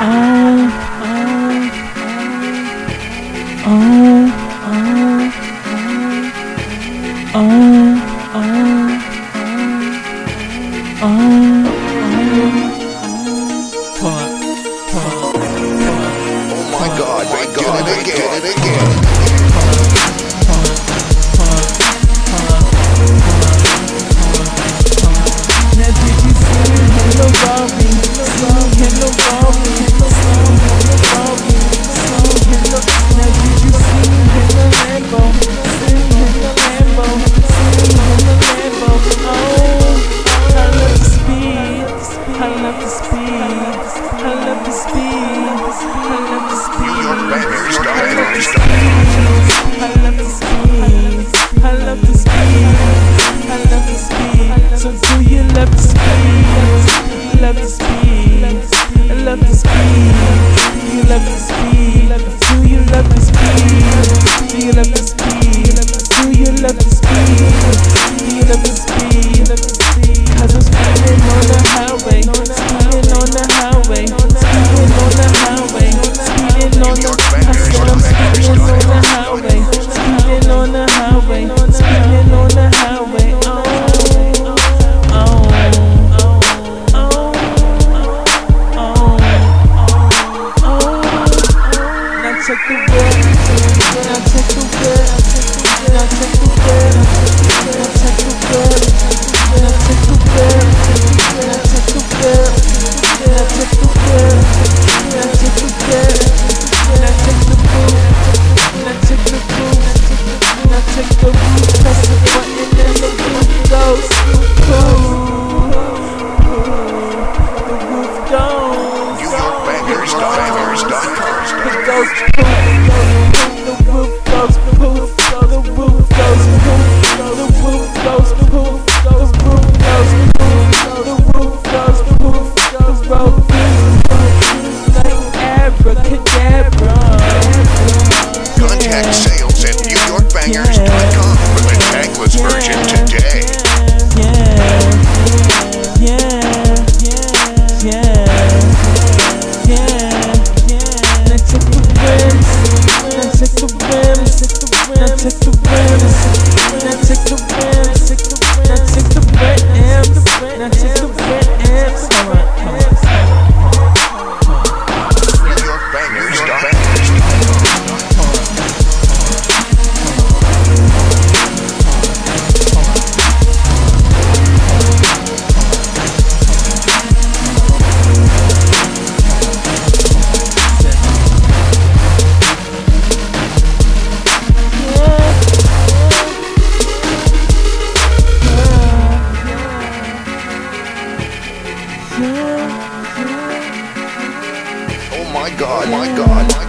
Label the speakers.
Speaker 1: Oh my god, they get it again, it again.
Speaker 2: love this beat. I love this beat. I love this beat. goes to take the bread, now take the red, now take the red, now take the red, now take the
Speaker 1: my god, my god, my god.